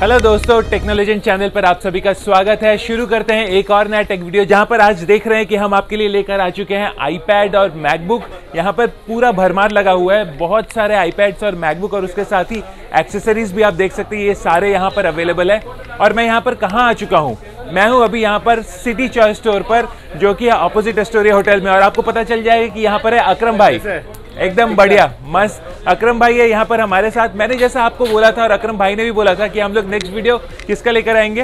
Hello दोस्तों, technology channel पर आप सभी का स्वागत है। शुरू करते हैं एक और नया टेक वीडियो जहाँ पर आज देख रहे हैं कि हम आपके लिए लेकर आ चुके हैं आईपैड और मैकबुक यहाँ पर पूरा भरमार लगा हुआ है। बहुत सारे आईपैड्स और मैकबुक और उसके साथ ही एक्सेसरीज भी आप देख सकते हैं। ये सारे यहाँ पर अवेलेबल है। और मैं यहाँ पर कहाँ आ चुका हूँ? मैं हूँ अभी यहाँ पर सिटी चॉइस स्टोर पर, जो कि अपोजिट एस्टोरिया होटल में और आपको पता चल जाएगा कि यहाँ पर है अक्रम भाई। एकदम बढ़िया मस्त। अक्रम भाई है यहाँ पर हमारे साथ। मैंने जैसा आपको बोला था और अक्रम भाई ने भी बोला था कि हम लोग नेक्स्ट वीडियो किसका लेकर आएँगे?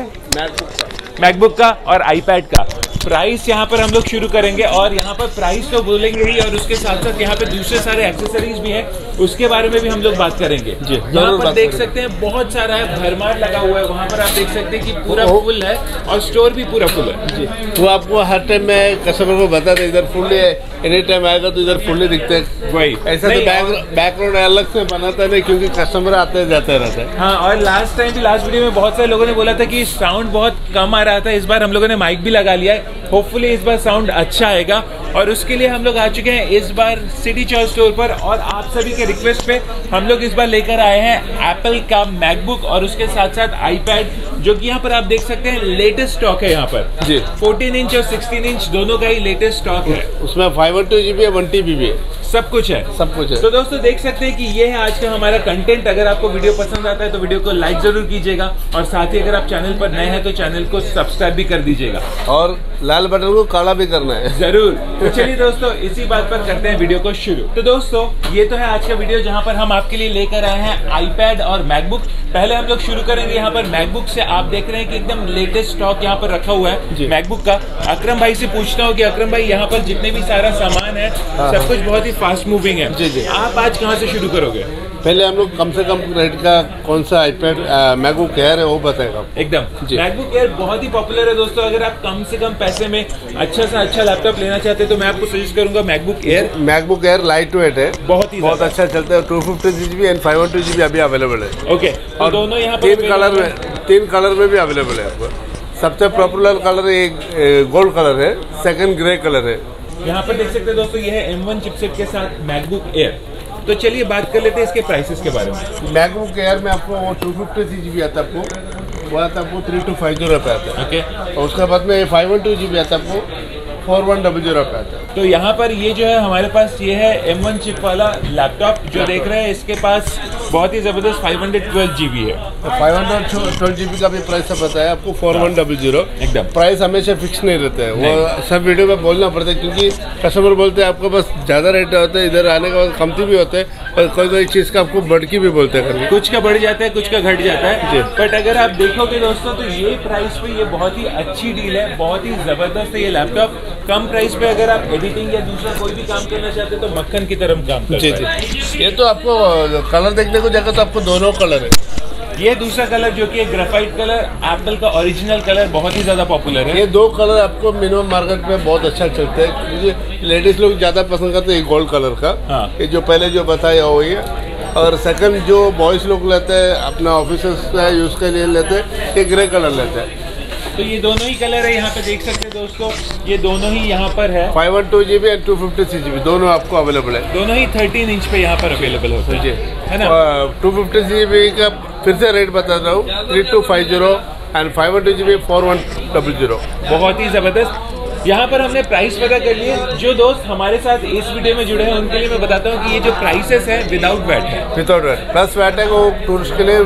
मैकबुक का। और आईपैड का। प्राइस यहाँ पर हम लोग शुरू करेंगे और यहाँ पर प्राइस तो बोलेंगे ही और उसके साथ साथ यहाँ पे दूसरे सारे एक्सेसरीज भी हैं उसके बारे में भी हम लोग बात करेंगे। जी, यहाँ पर देख सकते हैं बहुत सारा है भरमार लगा हुआ है वहाँ पर आप देख सकते हैं कि पूरा फुल है और स्टोर भी पूरा फुल है। वो आपको हर टाइम में कस्टमर को बता दें इधर फुल्ली है एनी टाइम आएगा तो इधर फुल्ली दिखते हैं। वही। ऐसा तो बैक बैकग्राउंड अलग से बनाता नहीं क्योंकि कस्टमर आते जाते रहते हैं। हाँ और लास्ट टाइम भी लास्ट वीडियो में बहुत सारे लोगों ने बोला था कि साउंड बहुत कम आ रहा था इस बार हम लोगों ने माइक भी लगा लिया है। होपफुली इस बार साउंड अच्छा आएगा। और उसके लिए हम लोग आ चुके हैं इस बार सिटी चॉइस स्टोर पर। और आप सभी के रिक्वेस्ट पे हम लोग इस बार लेकर आए हैं एप्पल का मैकबुक और उसके साथ साथ आईपैड जो कि यहाँ पर आप देख सकते हैं लेटेस्ट स्टॉक है यहाँ पर। जी। 14 इंच और 16 इंच दोनों का ही लेटेस्ट स्टॉक है। उसमें फाइव टू जी बी है वन टी बी बी है। सब कुछ है। सब कुछ है। तो दोस्तों देख सकते हैं कि ये है आज का हमारा कंटेंट अगर आपको वीडियो पसंद आता है तो वीडियो को लाइक ज़रूर कीजिएगा। और साथ ही अगर आप चैनल पर नए हैं तो चैनल को सब्सक्राइब भी कर दीजिएगा। और लाल बटन को काला भी करना है। ज़रूर। तो चलिए दोस्तों इसी बात पर करते हैं वीडियो को शुरू। तो दोस्तों ये तो है आज का वीडियो जहाँ पर हम आपके लिए लेकर आए हैं आईपैड और मैकबुक पहले हम लोग शुरू करेंगे यहाँ पर मैकबुक से। आप देख रहे हैं कि एकदम लेटेस्ट स्टॉक यहाँ पर रखा हुआ है मैकबुक का। अक्रम भाई से पूछता हूँ कि अक्रम भाई यहाँ पर जितने भी सारा सामान है हाँ, सब हाँ। कुछ बहुत ही फास्ट मूविंग है। जी, जी। आप आज कहाँ से शुरू करोगे? पहले हम लोग कम से कम रेट का कौन सा आईपैड मैकबुक कह है वो बताएगा। एकदम। जी। मैकबुक एयर बहुत ही पॉपुलर है दोस्तों। अगर आप कम से कम पैसे में अच्छा सा अच्छा लैपटॉप लेना चाहते हैं तो मैं आपको सजेस्ट करूँगा MacBook Air MacBook Air light weight है। बहुत ही बहुत अच्छा चलता है। Two fifty G B and five two G B अभी अवेलेबल है। ओके तो और दोनों यहाँ तीन कलर में तीन कलर में भी अवेलेबल है। आपको सबसे पॉपुलर कलर एक गोल्ड कलर है। सेकंड ग्रे कलर है। यहाँ पर देख सकते हैं दोस्तों ये है M1 चिपसेट के साथ मैकबुक एयर तो चलिए बात कर लेते हैं इसके प्राइसेस के बारे में। मैकबुक एयर में आपको वो two fifty C G B आता है आपको। वो आता आपको थ्री टू फाइव ज़ीरो पे आता है। ओके और उसके बाद में five one two G B आता है आपको फोर वन डबल ज़ीरो पे आता है। तो यहाँ पर ये जो है हमारे पास ये है M1 चिप वाला लैपटॉप जो देख रहे हैं इसके पास बहुत ही ज़बरदस्त 512 जीबी है। Five hundred twelve G B का भी प्राइस सब बताया आपको फोर वन डबल ज़ीरो एकदम। प्राइस हमेशा फिक्स नहीं रहता है। वो सब वीडियो में बोलना पड़ता है क्योंकि कस्टमर बोलते हैं आपको बस ज़्यादा रेट होता है इधर आने के बाद कमती भी होते हैं और कोई कोई चीज़ का आपको बढ़की भी बोलते हैं कुछ का बढ़ जाता है कुछ का घट जाता है। जी। बट अगर आप देखोगे दोस्तों तो ये प्राइस पे ये बहुत ही अच्छी डील है बहुत ही ज़बरदस्त है ये लैपटॉप कम प्राइस पे अगर आप एडिटिंग या दूसरा कोई भी काम करना चाहते हैं तो मक्खन की तरह काम जी जी। ये तो आपको कलर देखने को जाएगा तो आपको दोनों कलर है। ये दूसरा कलर जो कि ग्राफाइट कलर एप्पल का ओरिजिनल कलर बहुत ही ज़्यादा पॉपुलर है। ये दो कलर आपको मिनिमम मार्केट में बहुत अच्छा चलता है। क्योंकि लेडीज़ लोग ज़्यादा पसंद करते हैं गोल्ड कलर का। हाँ। ये जो पहले जो बताया वही है और सेकंड जो बॉयज़ लोग लेते हैं अपना ऑफ़िस यूज़ के लिए लेते हैं ये ग्रे कलर लेते हैं। तो ये दोनों ही कलर है यहाँ पे देख सकते हैं दोस्तों ये दोनों ही यहाँ पर है। Five one two G B and two fifty six G B दोनों आपको अवेलेबल है। दोनों ही 13 इंच पे यहाँ पर अवेलेबल होते हैं। है ना? टू फिफ्टी जी बी का फिर से रेट बता रहा हूँ three two five zero and five one two G B four one double zero बहुत ही ज़बरदस्त। यहाँ पर हमने प्राइस पता कर लिए जो दोस्त हमारे साथ इस वीडियो में जुड़े हैं उनके लिए मैं बताता हूँ कि ये जो प्राइसेस है विदाउट वैट है। विदाउट वेट प्लस वेट है वो टूरिस्ट के लिए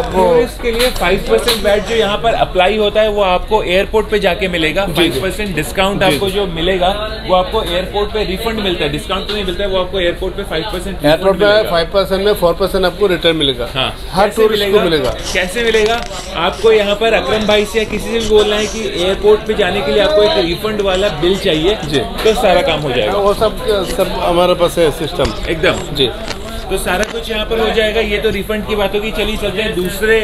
आपको के लिए 5% परसेंट वैट जो यहाँ पर अप्लाई होता है वो आपको एयरपोर्ट पे जाके मिलेगा। 5% परसेंट डिस्काउंट आपको जो। मिलेगा वो आपको एयरपोर्ट पे रिफंड मिलता है। डिस्काउंट तो नहीं मिलता है वो आपको एयरपोर्ट पे 5% परसेंट एयरपोर्ट में फाइव परसेंट में फोर परसेंट आपको रिटर्न मिलेगा। हाँ। हर टूरिस्ट को मिलेगा? कैसे मिलेगा? आपको यहाँ पर अक्रम भाई से या किसी से भी बोलना है कि एयरपोर्ट पे जाने के लिए आपको एक रिफंड वाला बिल चाहिए जी। तो सारा काम हो जाएगा। वो सब सब हमारे पास है सिस्टम एकदम। जी। तो सारा कुछ यहाँ पर हो जाएगा। ये तो रिफंड की बात होगी। चलिए चलते हैं दूसरे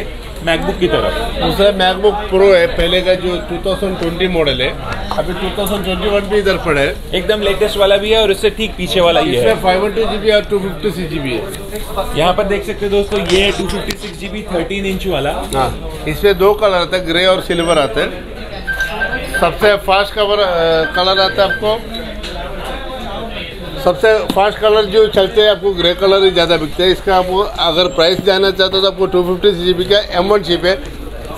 मैकबुक की तरफ़। दूसरा मैकबुक प्रो है। पहले का जो 2020 मॉडल है। अभी 2021 भी इधर पड़ा है। एकदम लेटेस्ट वाला भी है और उससे ठीक पीछे वाला ये है। फाइव वन टू और two fifty six G B है। यहाँ पर देख सकते हैं दोस्तों ये है two fifty six GB thirteen inch वाला। हाँ। इसमें दो कलर आता है ग्रे और सिल्वर आता है। सबसे फास्ट कवर कलर आता है आपको सबसे फास्ट कलर जो चलते हैं, आपको ग्रे कलर ही ज़्यादा बिकते हैं। इसका आप अगर प्राइस जानना चाहते हो तो आपको टू फिफ्टी जी बी का एम वन चिप है।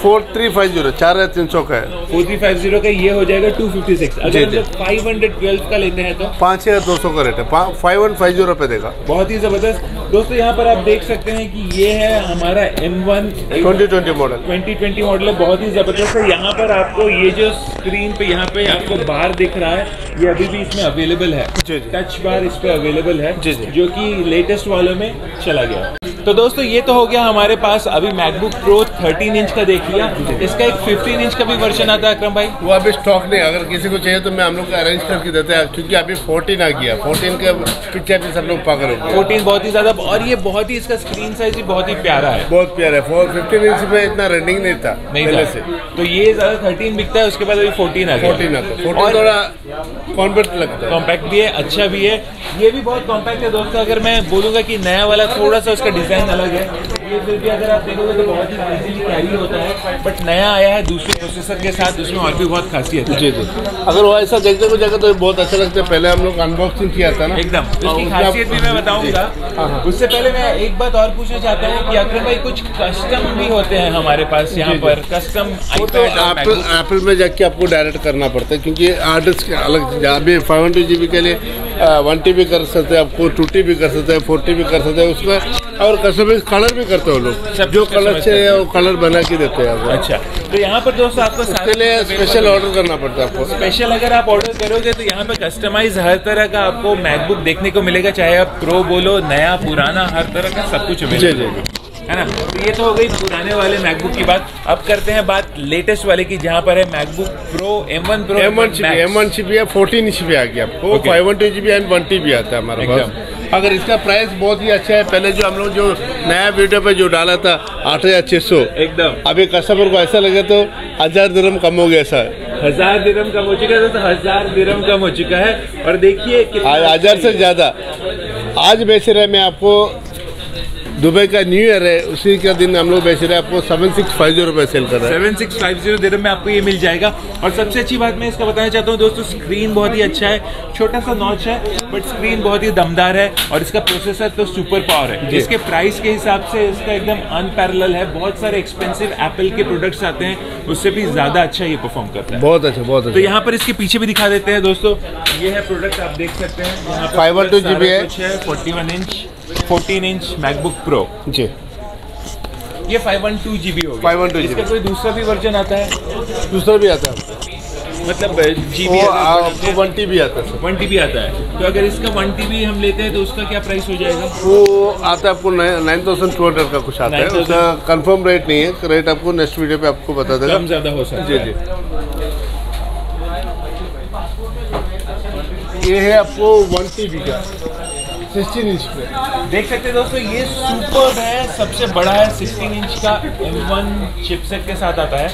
फोर थ्री फाइव ज़ीरो चार हज़ार तीन सौ का है। फोर थ्री फाइव ज़ीरो का ये हो जाएगा टू फिफ्टी सिक्स। अगर फाइव हंड्रेड ट्वेल्व का लेते हैं तो? पाँच हज़ार दो सौ का रेट है। फाइव वन फाइव ज़ीरो पे देगा। बहुत ही ज़बरदस्त। दोस्तों यहाँ पर आप देख सकते हैं कि ये है हमारा M one twenty twenty model 2020 model है बहुत ही ज़बरदस्त है। यहाँ पर आपको ये जो स्क्रीन पे यहाँ पे आपको बार दिख रहा है ये अभी भी इसमें अवेलेबल है। टच बार इस पे अवेलेबल है जी, कि लेटेस्ट वालों में चला गया। तो दोस्तों ये तो हो गया हमारे पास अभी मैकबुक प्रो 13 इंच का देख लिया इसका एक 15 इंच का भी वर्जन आता है अक्रम भाई। वो अभी स्टॉक नहीं अगर किसी को चाहिए तो मैं हम लोग अरेंज करके देते हैं। क्योंकि अभी फोर्टीन आ गया। फोर्टीन के पीछे भी सब लोग पागल हो 14 बहुत ही ज़्यादा और ये बहुत ही इसका स्क्रीन साइज़ भी बहुत ही प्यारा है। बहुत प्यार है। फिफ्टीन इंच में इतना रनिंग नहीं था नहीं पहले से। तो ये ज़्यादा 13 बिकता है उसके बाद अभी 14 आ गया। फोर्टीन आता फोर्टीन थोड़ा कॉन्फिडेंट लगता है। कॉम्पैक्ट भी है अच्छा भी है। ये भी बहुत कॉम्पैक्ट है दोस्तों। अगर मैं बोलूँगा कि नया वाला थोड़ा सा उसका डिज़ाइन अलग है। ये फिर भी अगर आप देखोगे तो बहुत ही इजीली कैरी होता है बट नया आया है दूसरे प्रोसेसर के साथ उसमें और भी बहुत खासियत है। जी जी। अगर वो ऐसा देखने को जाएगा तो बहुत अच्छा लगता है। पहले हम लोग अनबॉक्सिंग किया था ना। एकदम। उसकी खासियत भी मैं बताऊँगा। हाँ, हाँ। उससे पहले मैं एक बात और पूछना चाहता हूँ कि अक्रम भाई कुछ कस्टम भी होते हैं हमारे पास यहाँ। पर। कस्टम वो तो एप्पल एप्पल में जाके आपको डायरेक्ट करना पड़ता है क्योंकि आर्टिस्ट के अलग अभी फाइव हंड्रेड जी के लिए वन टी भी कर सकते हैं आपको टू टी भी कर सकते हैं फोर टी भी कर सकते हैं उसका और कस्टमाइज कलर भी करते हैं लोग। जो कलर चाहिए वो कलर बना के देते हैं आपको। अच्छा तो यहाँ पर दोस्तों आपको उसके लिए स्पेशल ऑर्डर करना पड़ता है आपको। स्पेशल अगर आप ऑर्डर करोगे तो यहाँ पे कस्टमाइज हर तरह का आपको मैकबुक देखने को मिलेगा चाहे आप प्रो बोलो नया पुराना हर तरह का सब कुछ जी जी जी। है ना? तो ये तो हो गई पुराने वाले मैकबुक की बात। अब करते हैं बात लेटेस्ट वाले की जहाँ पर है MacBook Pro M1 Pro M one M one GB है फोर्टीन इंच भी आ गया आपको। Five one two GB and one T भी आता है हमारे पास। अगर इसका प्राइस बहुत ही अच्छा है पहले जो हम लोग जो नया वीडियो पे जो डाला था आठ हज़ार छह सौ एकदम। अभी कस्टमर को ऐसा लगे तो हज़ार दरम कम हो गया ऐसा। हज़ार दिरम कम हो चुका है तो हज़ार दिरम कम हो चुका है। और देखिए हज़ार से ज़्यादा। आज बेच रहे मैं आपको दुबई का न्यू ईयर है उसी का दिन हम लोग बेच रहे हैं आपको सेवन सिक्स फाइव ज़ीरो रुपये सेल कर रहे हैं। सेवन सिक्स फाइव ज़ीरो दिरम में आपको ये मिल जाएगा। और सबसे अच्छी बात मैं इसका बताना चाहता हूँ दोस्तों स्क्रीन बहुत ही अच्छा है छोटा सा नॉच है बट स्क्रीन बहुत ही दमदार है और इसका प्रोसेसर तो सुपर पावर है। इसके प्राइस के हिसाब से इसका एकदम अनपैरेलल है बहुत सारे एक्सपेंसिव एप्पल के प्रोडक्ट्स आते हैं उससे भी ज़्यादा अच्छा ये परफॉर्म करता है। बहुत अच्छा बहुत अच्छा तो अच्छा। यहाँ पर इसके पीछे भी दिखा देते हैं दोस्तों ये है प्रोडक्ट आप देख सकते हैं पर 512 सारा GB है। 41 इंच 14 इंच मैकबुक प्रो। जी। ये 512 जीबी हो गया। 512 इसका GB कोई दूसरा भी वर्जन आता है? दूसरा भी आता है मतलब जीबी वो आपको वन टी भी आता है वन टीबी आता है। तो अगर इसका वन टीबी हम लेते हैं तो उसका क्या प्राइस हो जाएगा? वो आता है आपको नाइन थाउज़ेंड टू हंड्रेड का कुछ आता है। उसका कंफर्म रेट नहीं है। रेट आपको नेक्स्ट वीडियो पे आपको बता देगा। कम ज़्यादा हो सकता जी जी। ये है आपको वन टी बी का। सिक्सटीन इंच पे। देख सकते हैं दोस्तों ये सुपर है सबसे बड़ा है 16 इंच का M1 चिपसेट के साथ आता है।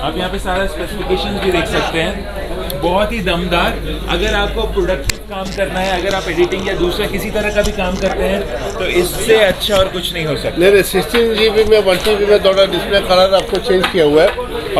आप यहाँ पे सारा स्पेसिफिकेशन भी देख सकते हैं। बहुत ही दमदार। अगर आपको प्रोडक्टिव काम करना है अगर आप एडिटिंग या दूसरा किसी तरह का भी काम करते हैं तो इससे अच्छा और कुछ नहीं हो सकता। नहीं नहीं सिक्सटीन जी बी में वन टी बी में थोड़ा डिस्प्ले कलर आपको चेंज किया हुआ है।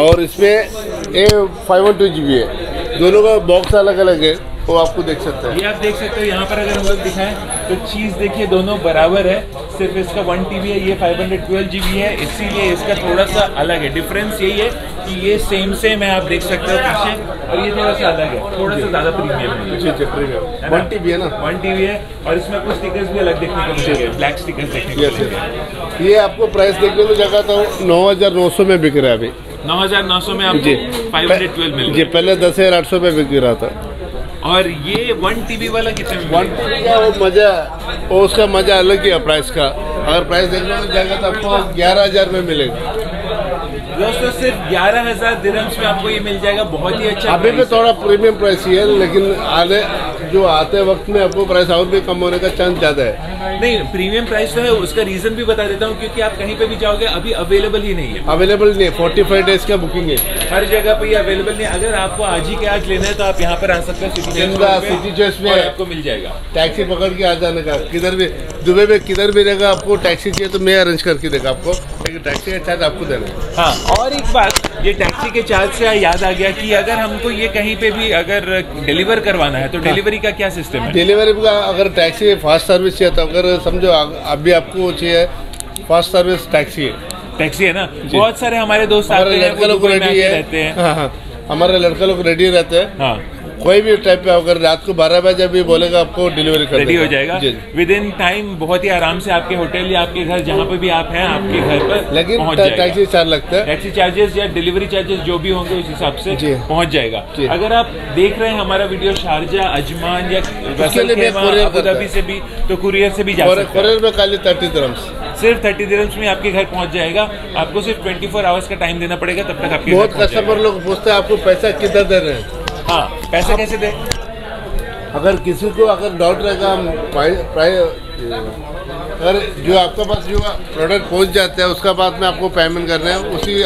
और इसमें A five one two G B है। दोनों का बॉक्स अलग अलग है। वो आपको देख सकते हैं। ये आप देख सकते हो यहाँ पर अगर हम लोग दिखाएँ तो चीज़ देखिए दोनों बराबर है। सिर्फ़ इसका वन टी है ये फाइव हंड्रेड ट्वेल्व है इसीलिए इसका थोड़ा सा अलग है। डिफरेंस यही है कि ये सेम सेम है आप देख सकते हो पीछे और ये थोड़ा सा अलग है थोड़ा सा ज़्यादा प्रीमियम है। वन टी है। ना? वन टीवी है और इसमें कुछ स्टिकर्स भी अलग देखने को मिलेंगे। ब्लैक स्टिकर्स देखने को मिलेंगे। ये आपको प्राइस देखने को जगह तो नौ हज़ार नौ सौ में बिक रहा है अभी। नौ हज़ार नौ सौ में जी। आपको फाइव हंड्रेड ट्वेल्व जी पहले दस हज़ार आठ सौ में बिक रहा था। और ये वन टीवी वाला कितने वन टीबी का वो मज़ा, उसका मज़ा अलग ही है प्राइस का। अगर प्राइस देखने में जाएगा तो आपको ग्यारह हज़ार में मिलेगा। दोस्तों सिर्फ़ ग्यारह हज़ार दिरम्स में आपको ये मिल जाएगा बहुत ही अच्छा अभी भी थोड़ा प्रीमियम प्राइस ही है लेकिन आने जो आते वक्त में आपको प्राइस और भी कम होने का चांस ज़्यादा है। नहीं प्रीमियम प्राइस तो है उसका रीजन भी बता देता हूँ क्योंकि आप कहीं पे भी जाओगे अभी अवेलेबल ही नहीं है। अवेलेबल नहीं है फोर्टी फाइव डेज़ का बुकिंग है। हर जगह पे ये अवेलेबल नहीं अगर आपको आज ही के आज लेना है तो आप यहाँ पर आ सकते हो सिटी चॉइस में आपको मिल जाएगा। टैक्सी पकड़ के आ जाने का किधर भी दुबई में किधर भी रहेगा आपको टैक्सी चाहिए तो मैं अरेंज करके देगा आपको। लेकिन टैक्सी का चार्ज आपको देना है। हाँ और एक बात ये टैक्सी के चार्ज से याद आ गया कि अगर हमको ये कहीं पे भी अगर डिलीवर करवाना है तो हाँ। डिलीवरी का क्या सिस्टम है? डिलीवरी का अगर टैक्सी फास्ट सर्विस चाहिए तो अगर समझो अभी आपको चाहिए फास्ट सर्विस टैक्सी है। टैक्सी है ना? बहुत सारे हमारे दोस्त आते हमारे हैं लड़के लोग रेडी रहते हैं। हाँ हाँ। हमारे लड़का लोग रेडी रहते हैं। हाँ। कोई भी टाइप पे अगर रात को बारह बजे भी बोलेगा आपको डिलीवरी कर रेडी हो जाएगा। विद इन टाइम बहुत ही आराम से आपके होटल या आपके घर जहाँ पे भी आप हैं आपके घर पर लेकिन पहुँच टा- जाएगा। टैक्सी चार्ज लगता है। टैक्सी चार्जेस या डिलीवरी चार्जेस जो भी होंगे उस हिसाब से पहुँच जाएगा। अगर आप देख रहे हैं हमारा वीडियो शारजा अजमान या। से भी तो कुरियर से भी जा सकते हैं। सिर्फ़ थर्टी दिरम्स में आपके घर पहुँच जाएगा। आपको सिर्फ़ ट्वेंटी फोर आवर्स का टाइम देना पड़ेगा तब तक आपके बहुत कस्टमर लोग पूछते हैं आपको पैसा कितना दे रहे हैं? हाँ। पैसा कैसे दे? अगर किसी को अगर डाउट रहेगा हम अगर जो आपके पास जो प्रोडक्ट पहुँच जाता है उसका बाद में आपको पेमेंट कर रहे हैं उसी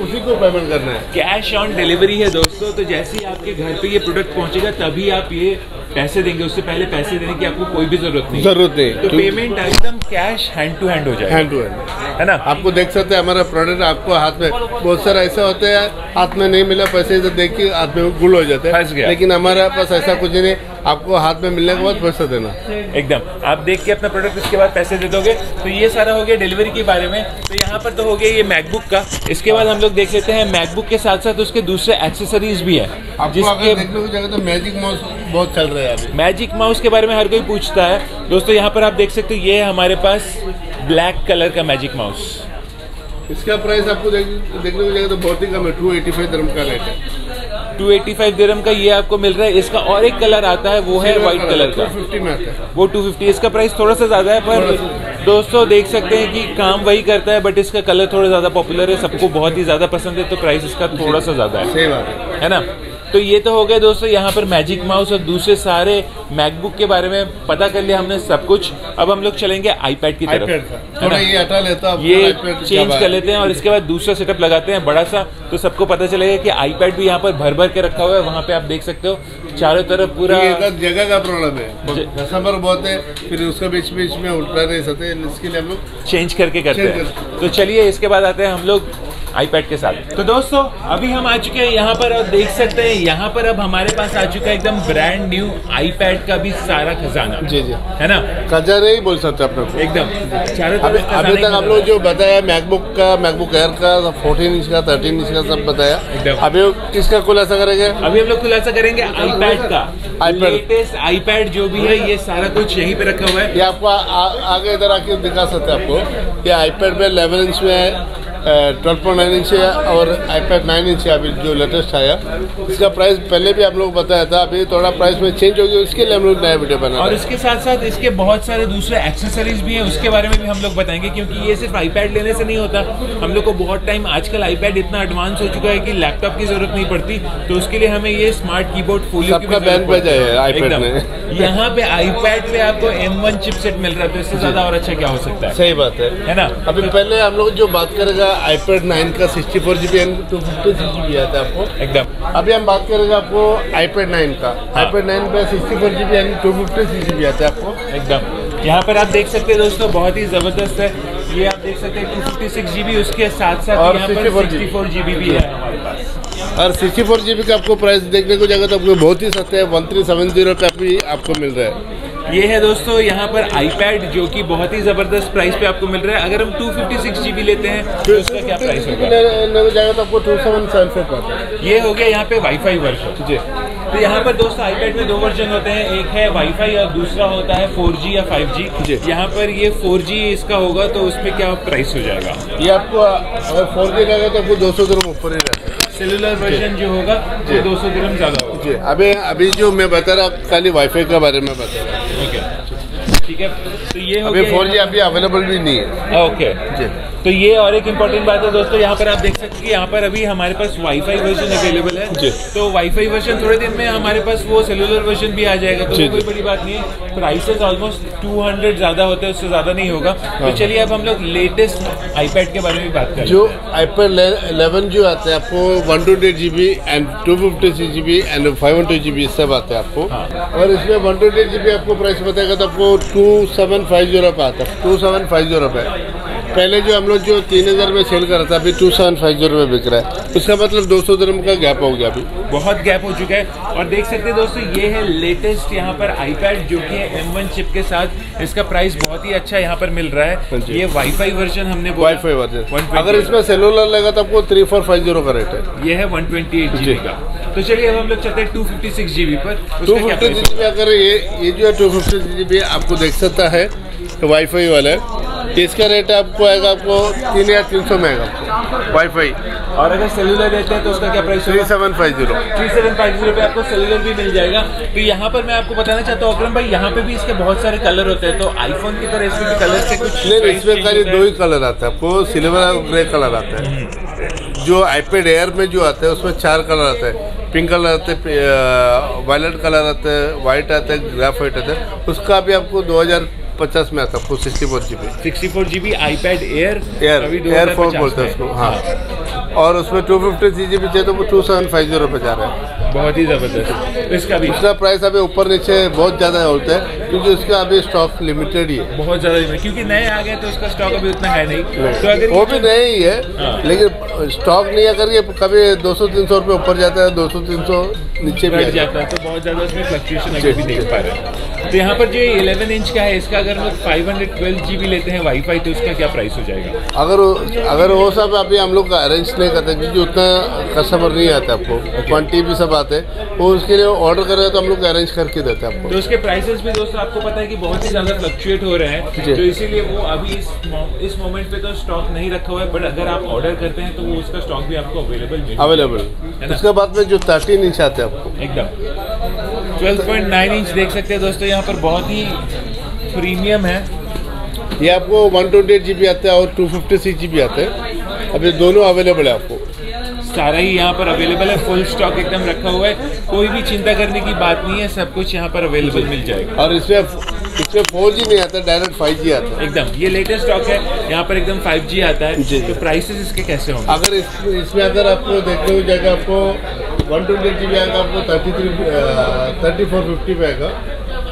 उसी को पेमेंट करना है। कैश ऑन डिलीवरी है दोस्तों तो जैसे ही आपके घर पे ये प्रोडक्ट पहुंचेगा तभी आप ये पैसे देंगे। उससे पहले पैसे देने की आपको कोई भी ज़रूरत नहीं। ज़रूरत नहीं। तो पेमेंट एकदम कैश हैंड टू हैंड हो जाएगा। हैंड टू हैंड है ना? आपको देख सकते हैं हमारा प्रोडक्ट आपको हाथ में बहुत सारा ऐसा होता है हाथ में नहीं मिला पैसे तो देख के हाथ में गुल हो जाते। हैं। लेकिन हमारे पास ऐसा कुछ नहीं आपको हाथ में मिलने के बाद पैसा देना एकदम। आप देख के अपना प्रोडक्ट उसके बाद पैसे दे दोगे। तो ये सारा हो गया डिलीवरी के बारे में। तो यहाँ पर तो हो गया ये मैकबुक का। इसके बाद हम लोग देख लेते हैं मैकबुक के साथ साथ उसके दूसरे एक्सेसरीज भी है। जिसके देखने को जाएगा तो मैजिक माउस बहुत चल रहा है मैजिक माउस के बारे में हर कोई पूछता है। दोस्तों यहाँ पर आप देख सकते हो ये है हमारे पास ब्लैक कलर का मैजिक माउस इसका प्राइस आपको देखने को जाएगा तो बहुत ही कम है टू एटी फाइव का रेट है। 285 दिरम का ये आपको मिल रहा है। इसका और एक कलर आता है वो है व्हाइट कलर का। वो टू फिफ्टी में आता वो 250 इसका प्राइस थोड़ा सा ज़्यादा है पर दोस्तों देख सकते हैं कि काम वही करता है बट इसका कलर थोड़ा ज़्यादा पॉपुलर है सबको बहुत ही ज़्यादा पसंद है तो प्राइस इसका थोड़ा सा ज़्यादा है। सही बात है। है ना? तो ये तो हो गया दोस्तों यहाँ पर मैजिक माउस और दूसरे सारे मैकबुक के बारे में पता कर लिया हमने सब कुछ। अब हम लोग चलेंगे आईपैड की तरफ़। थोड़ा ये हटा लेता ये चेंज कर लेते हैं और इसके बाद दूसरा सेटअप लगाते हैं बड़ा सा तो सबको पता चलेगा कि आईपैड भी यहाँ पर भर भर के रखा हुआ है वहाँ पे आप देख सकते हो। चारों तरफ़ पूरा ये जगह का प्रॉब्लम है। कस्टमर बहुत है फिर उसका बीच बीच में उल्टा नहीं सकते इसके लिए हम लोग चेंज करके करते हैं। तो चलिए इसके बाद आते हैं हम लोग आईपैड के साथ। तो दोस्तों अभी हम आ चुके हैं यहाँ पर और देख सकते हैं यहाँ पर अब हमारे पास आ चुका है एकदम ब्रांड न्यू आईपैड का भी सारा खजाना। जी जी। है ना? कजर ही बोल सकते हैं अपने एकदम। अभी खजाना तक हम लोग जो बताया मैकबुक का मैकबुक एयर का 14 इंच का 13 इंच का सब बताया। एकदम। अभी किसका खुलासा करेंगे? अभी हम लोग खुलासा करेंगे आईपैड का। iPad। लेटेस्ट आईपैड जो भी है ये सारा कुछ यहीं पे रखा हुआ है। ये आपको आ, आ, आगे इधर आके दिखा सकते हैं आपको। ये आईपैड में 11 इंच में है ट्वेल्व पॉइंट नाइन इंच और आईपैड नाइन इंच अभी जो लेटेस्ट आया। इसका प्राइस पहले भी आप लोग बताया था अभी थोड़ा प्राइस में चेंज हो गया उसके लिए हम लोग नया वीडियो बना और इसके साथ साथ इसके बहुत सारे दूसरे एक्सेसरीज भी हैं उसके बारे में भी हम लोग बताएँगे क्योंकि ये सिर्फ़ आईपैड लेने से नहीं होता। हम लोग को बहुत टाइम आजकल आईपैड इतना एडवांस हो चुका है कि लैपटॉप की ज़रूरत नहीं पड़ती तो उसके लिए हमें ये स्मार्ट कीबोर्ड फोलियो की iPad एकदम। यहाँ पे आईपैड पे आपको M1 चिपसेट मिल रहा है तो इससे ज़्यादा और अच्छा क्या हो सकता है? सही बात है। है ना? अभी पहले हम लोग जो बात करेगा आईपैड 9 का 64 four G B and two fifty six G B आता है आपको। एकदम। अभी हम बात करेंगे आपको आईपैड 9 का। आईपैड 9 पे 64 four G B and two fifty G B आता है आपको। एकदम। यहाँ पर आप देख सकते हैं दोस्तों बहुत ही ज़बरदस्त है। ये आप देख सकते हैं टू फिफ्टी सिक्स जीबी उसके साथ साथ और यहाँ पर 64 सिक्सटी फोर जीबी भी है हमारे पास। और सिक्सटी फोर जी बी का आपको प्राइस देखने को जाएगा तो आपको बहुत ही सस्ते है वन थ्री सेवन ज़ीरो का भी आपको मिल रहा है। ये है दोस्तों, यहाँ पर आईपैड जो कि बहुत ही ज़बरदस्त प्राइस पे आपको मिल रहा है। अगर हम two fifty six G GB लेते हैं तो उसका क्या प्राइस होगा? तो आपको टू सेवन फाइव ये हो गया यहाँ पे वाईफाई वर्जन जी तो यहाँ पर दोस्तों आईपैड में दो वर्जन होते हैं। एक है वाईफाई और दूसरा होता है 4G या 5G जी। यहाँ पर ये 4G इसका होगा तो उसमें क्या प्राइस हो जाएगा? ये आपको, अगर फोर जी रहेगा तो आपको दो सौ ऊपर ही रहता है। सेलुलर वर्जन जो होगा। वो दो सौ ग्राम ज़्यादा होगा। जी अभी अभी जो मैं बता रहा हूँ खाली वाईफाई के बारे में बता रहा हूँ। ठीक है। ठीक है तो ये हो अभी फोर जी अभी अवेलेबल भी नहीं है। ओके। जी। तो ये और एक इम्पोर्टेंट बात है दोस्तों यहाँ पर आप देख सकते हैं कि यहाँ पर अभी हमारे पास वाईफाई वर्जन अवेलेबल है। तो वाईफाई वर्जन थोड़े दिन में हमारे पास वो सेलुलर वर्जन भी आ जाएगा तो कोई। बड़ी बात नहीं है। प्राइसेस ऑलमोस्ट 200 ज़्यादा होते हैं उससे ज़्यादा नहीं होगा। तो चलिए अब हम लोग लेटेस्ट आईपैड के बारे में बात करें जो आईपैड 11 जो आता है आपको one two eight G B and two fifty six G B and five one two G B सब आता है आपको। हाँ। और इसमें one two eight G B आपको प्राइस बताएगा तो आपको टू सेवन फाइव ज़ीरो पे आता है। टू सेवन फाइव ज़ीरो पे। पहले जो हम लोग जो तीन हज़ार में सेल कर रहा था अभी टू सेवन फाइव ज़ीरो में बिक रहा है। उसका मतलब दो सौ दरम का गैप हो गया अभी। बहुत गैप हो चुका है। और देख सकते हैं दोस्तों ये है लेटेस्ट यहाँ पर आईपैड जो कि है M1 चिप के साथ। इसका प्राइस बहुत ही अच्छा यहाँ पर मिल रहा हाँ। है। ये वाईफाई वर्जन हमने वाईफाई वर्जन अगर इसमें सेलुलर लेगा तो आपको थ्री फोर फाइव ज़ीरो का रेट है। ये है 128 जीबी जी। का। तो चलिए अब हम लोग चलते हैं 256 जीबी पर। Two fifty price G B अगर ये ये जो है टू फिफ्टी जी बी आपको देख सकता है वाईफाई वाला है। इसका रेट आपको आएगा आपको तीन या तीन सौ में आएगा वाईफाई और अगर सेलुलर लेते हैं तो उसका क्या price three seven five zero three seven five zero पे आपको सेलुलर भी मिल जाएगा। तो यहाँ पर मैं आपको बताना चाहता हूँ अक्रम भाई यहाँ पे भी इसके बहुत सारे कलर होते हैं। तो आईफोन की तरह इसमें कलर से कुछ नहीं इसमें खाली दो ही कलर आता है। आपको सिल्वर और ग्रे कलर आता है। जो आईपैड एयर में जो आता है उसमें चार कलर आता है। पिंक कलर आता है वायलेट कलर आता है वाइट आता है ग्राफाइट आता है। उसका भी आपको 2050 में आता आपको sixty four G B 64 GB iPad air air air phone बोलते हैं उसको हाँ। और उसमें two fifty C G B चाहिए तो वो टू सेवन फाइव ज़ीरो पे जा रहा है। बहुत ही ज़बरदस्त। इसका भी उसका प्राइस अभी ऊपर नीचे बहुत ज़्यादा होता है क्योंकि उसका अभी स्टॉक लिमिटेड ही है। बहुत ज़्यादा क्योंकि नए आ गए तो उसका स्टॉक अभी उतना है नहीं। तो अगर वो भी नए ही हाँ। है। लेकिन स्टॉक नहीं अगर ये कभी 200-300 रुपये ऊपर जाता है 200-300 नीचे भी आ बढ़ जाता जाता है तो बहुत ज़्यादा उसमें फ्लक्चुएशन अभी भी देख पा रहे हैं। तो यहाँ पर जो 11 इंच का है इसका अगर हम फाइव हंड्रेड ट्वेल्व जीबी लेते हैं वाईफाई तो उसका क्या प्राइस हो जाएगा? अगर अगर वो सब अभी हम लोग अरेंज नहीं करते क्योंकि उतना कस्टमर नहीं आता आपको क्वान्टिटी भी सब आते हैं वो उसके लिए ऑर्डर कर रहे हैं तो हम लोग अरेंज करके देते हैं आपको। तो उसके प्राइसेस भी दोस्तों आपको पता है कि बहुत ही ज़्यादा फ्लक्चुएट हो रहे हैं तो इसीलिए वो अभी इस इस मोमेंट पे तो स्टॉक नहीं रखा हुआ है बट अगर आप ऑर्डर करते हैं तो वो उसका स्टॉक भी आपको अवेलेबल अवेलेबल उसके बाद में जो थर्टीन इंच आते हैं आपको। एकदम। 12.9 इंच देख सकते हैं दोस्तों यहाँ पर बहुत ही प्रीमियम है। ये आपको one twenty eight G B आता है और two fifty six G B आता है। अभी दोनों अवेलेबल है आपको। सारा ही यहाँ पर अवेलेबल है फुल स्टॉक एकदम रखा हुआ है। कोई भी चिंता करने की बात नहीं है सब कुछ यहाँ पर अवेलेबल मिल जाएगा। और इसमें इसमें फोर जी नहीं आता डायरेक्ट फाइव जी आता है। एकदम ये लेटेस्ट स्टॉक है यहाँ पर एकदम फाइव जी आता है। तो प्राइसेस इसके कैसे होंगे? अगर इस, इसमें अगर आपको देखने को जाएगा आपको वन ट्वेंटी जी बी आएगा आपको thirty three thirty four fifty पे आएगा।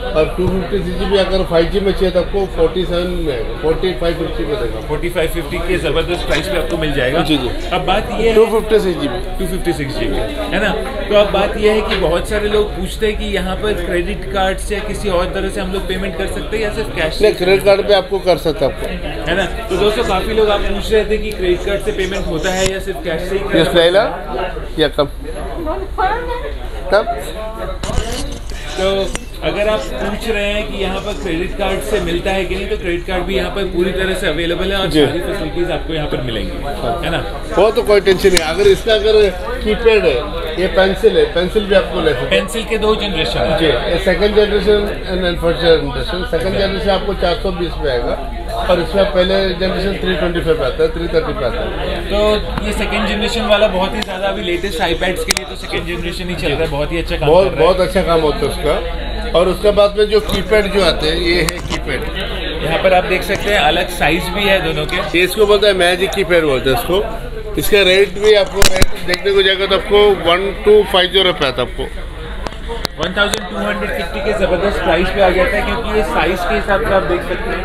और two fifty C G B अगर फाइव जी में चाहिए तो आपको फोर्टी सेवन में आएगा फोर्टी फाइव फिफ्टी में देगा। 45 50 के ज़बरदस्त प्राइस पे आपको मिल जाएगा। जी, जी। अब बात ये टू है fifty six G B 256 GB है ना? तो अब बात यह है कि बहुत सारे लोग पूछते हैं कि यहाँ पर क्रेडिट कार्ड से या किसी और तरह से हम लोग पेमेंट कर सकते हैं या सिर्फ़ कैश नहीं क्रेडिट कार्ड पे आपको कर सकते हैं आपको। है ना? तो दोस्तों काफ़ी लोग आप पूछ रहे थे कि क्रेडिट कार्ड से पेमेंट होता है या सिर्फ़ कैश से ही या कम तब? तो अगर आप पूछ रहे हैं कि यहाँ पर क्रेडिट कार्ड से मिलता है कि नहीं तो क्रेडिट कार्ड भी यहाँ पर पूरी तरह से अवेलेबल है और सारी फैसिलिटीज़ आपको यहाँ पर मिलेंगी है ना? वो तो कोई टेंशन नहीं। अगर इसका अगर कीपैड है ये पेंसिल है पेंसिल भी आपको ले सकते हैं। पेंसिल के दो generation ji second generation and first generation second generation आपको 420 पे आएगा। और इसमें पहले जनरेशन 325 पे आता है 330 पे आता है। तो ये सेकेंड जनरेशन वाला बहुत ही ज़्यादा अभी लेटेस्ट आईपैड्स के लिए तो सेकेंड जनरेशन ही चल रहा है बहुत ही अच्छा काम बहुत कर रहा है। बहुत अच्छा काम होता है उसका। और उसके बाद में जो कीपैड जो आते हैं ये है कीपैड यहाँ पर आप देख सकते हैं अलग साइज़ भी है दोनों के। ये इसको बोलते हैं मैजिक कीपैड बोलते हैं इसको। इसका रेट भी आपको रेट देखने को जाएगा तो आपको वन टू फाइव ज़ीरो पे आता है आपको। 1250 के ज़बरदस्त प्राइस पे आ गया था क्योंकि ये साइज़ के हिसाब से आप देख सकते हैं।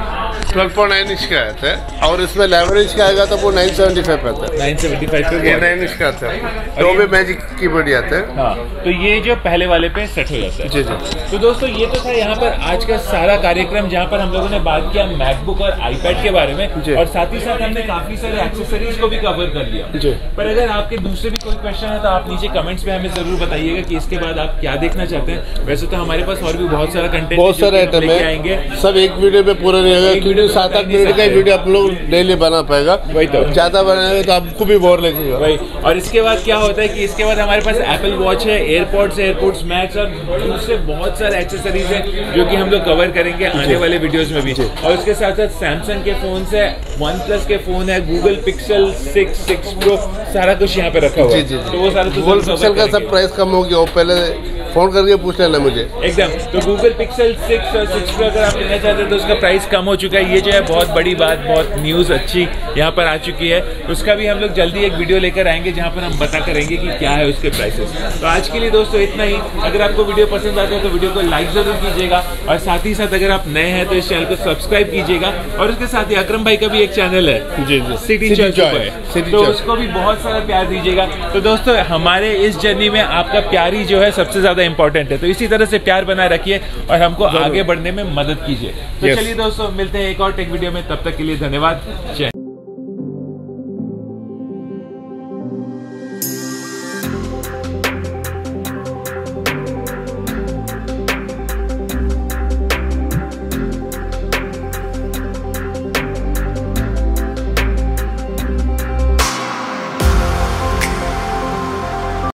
ट्वेल्व पॉइंट नाइन इंच का आता है और इसमें इंच का आएगा तो वो नाइन सेवेंटी फाइव पे आता है। 975 पे ये नाइन इंच का आता है। तो भी मैजिक कीबोर्ड ही आता है। हाँ तो ये जो पहले वाले पे सेट हो जाता है। जी जी। तो दोस्तों ये तो था यहाँ पर आज का सारा कार्यक्रम जहाँ पर हम लोगों ने बात किया मैकबुक और आईपैड के बारे में। और साथ ही साथ हमने काफ़ी सारे एक्सेसरीज को भी कवर कर लिया। जी। पर अगर आपके दूसरे भी कोई क्वेश्चन है तो आप नीचे कमेंट्स में हमें ज़रूर बताइएगा कि इसके बाद आप क्या देखना चाहते हैं। वैसे तो हमारे पास और भी बहुत सारा कंटेंट बहुत सारे आइटम आएँगे है। सब एक वीडियो में पूरा नहीं होगा एक वीडियो सात आठ मिनट का वीडियो आप लोग डेली बना पाएगा। वही तो। ज़्यादा बनाएँगे तो आपको भी बोर लगेगा। वही। और इसके बाद क्या होता है कि इसके बाद हमारे पास एप्पल वॉच है एयरपोर्ट्स एयरपोर्ट्स मैक्स और दूसरे बहुत सारे एक्सेसरीज है जो कि हम लोग कवर करेंगे आने वाले वीडियोस में भी। और उसके साथ साथ सैमसंग के फ़ोन है वन प्लस के फ़ोन है Google Pixel six six pro सारा कुछ यहाँ पे रखा हुआ है। तो वो सारा गूगल पिक्सल का सब प्राइस कम हो गया वो पहले फ़ोन करके पूछ लेना मुझे। एकदम। तो गूगल पिक्सल सिक्स और सिक्स प्रो अगर आप लेना चाहते हैं तो उसका प्राइस कम हो चुका है। ये जो है बहुत बड़ी बात बहुत न्यूज़ अच्छी यहाँ पर आ चुकी है। उसका भी हम लोग जल्दी एक वीडियो लेकर आएँगे जहाँ पर हम बता करेंगे कि क्या है उसके प्राइसेस तो आज के लिए दोस्तों इतना ही। अगर आपको वीडियो पसंद आता है तो वीडियो को लाइक ज़रूर कीजिएगा और साथ ही साथ अगर आप नए हैं तो इस चैनल को सब्सक्राइब कीजिएगा। और उसके साथ ही अक्रम भाई का भी एक चैनल है। जी जी। सिटी तो उसको भी बहुत सारा प्यार दीजिएगा। तो दोस्तों हमारे इस जर्नी में आपका प्यार ही जो है सबसे ज़्यादा इंपॉर्टेंट है। तो इसी तरह से प्यार बनाए रखिए और हमको आगे बढ़ने में मदद कीजिए। तो. चलिए दोस्तों मिलते हैं एक और टेक वीडियो में। तब तक के लिए धन्यवाद। जय